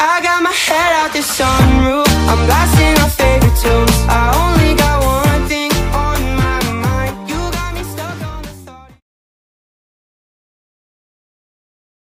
I got my head out the sun.